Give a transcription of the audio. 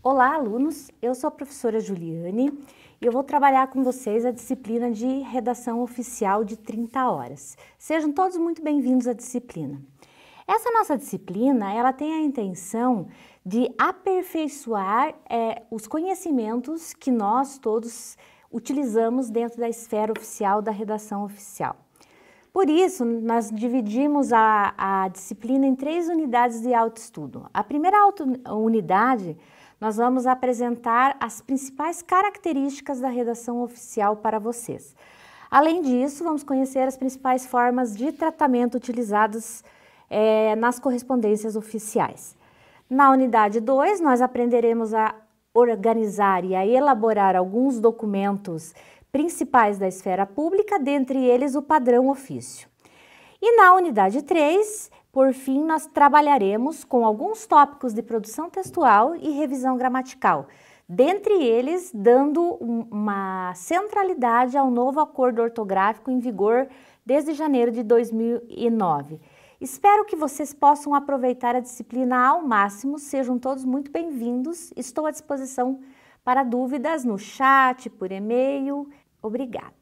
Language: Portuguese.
Olá, alunos! Eu sou a professora Juliane e eu vou trabalhar com vocês a disciplina de redação oficial de 30 horas. Sejam todos muito bem-vindos à disciplina. Essa nossa disciplina, ela tem a intenção de aperfeiçoar é, os conhecimentos que nós todos utilizamos dentro da esfera oficial da redação oficial. Por isso, nós dividimos a, a disciplina em três unidades de autoestudo. A primeira auto, unidade nós vamos apresentar as principais características da redação oficial para vocês. Além disso, vamos conhecer as principais formas de tratamento utilizadas é, nas correspondências oficiais. Na unidade 2, nós aprenderemos a organizar e a elaborar alguns documentos principais da esfera pública, dentre eles o padrão ofício. E na unidade 3, por fim, nós trabalharemos com alguns tópicos de produção textual e revisão gramatical, dentre eles dando uma centralidade ao novo acordo ortográfico em vigor desde janeiro de 2009. Espero que vocês possam aproveitar a disciplina ao máximo, sejam todos muito bem-vindos. Estou à disposição para dúvidas no chat, por e-mail. Obrigada!